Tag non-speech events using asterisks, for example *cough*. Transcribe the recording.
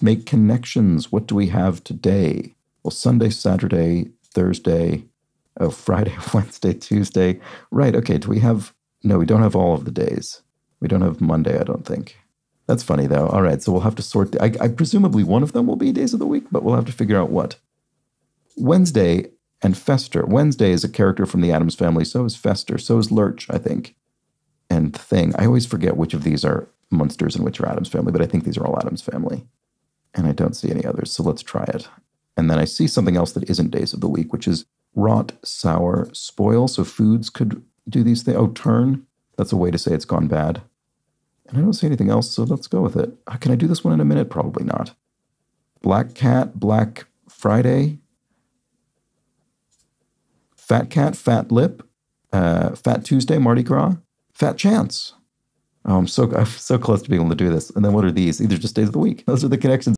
Make connections. What do we have today? Well, Sunday, Saturday, Thursday, oh, *laughs* Friday, *laughs* Wednesday, Tuesday. Right. Okay. Do we have, no, we don't have all of the days. We don't have Monday, I don't think. That's funny though. All right. So we'll have to sort, the, I, I presumably one of them will be days of the week, but we'll have to figure out what. Wednesday and Fester. Wednesday is a character from the Addams family. So is Fester. So is Lurch, I think. And Thing. I always forget which of these are Munsters and which are Addams family, but I think these are all Addams family. And I don't see any others. So let's try it. And then I see something else that isn't days of the week, which is rot, sour, spoil. So foods could do these things. Oh, turn. That's a way to say it's gone bad. And I don't see anything else, so let's go with it. Uh, can I do this one in a minute? Probably not. Black Cat, Black Friday, Fat Cat, Fat Lip, uh, Fat Tuesday, Mardi Gras, Fat Chance. Oh, I'm so I'm so close to being able to do this. And then what are these? These are just days of the week. Those are the connections.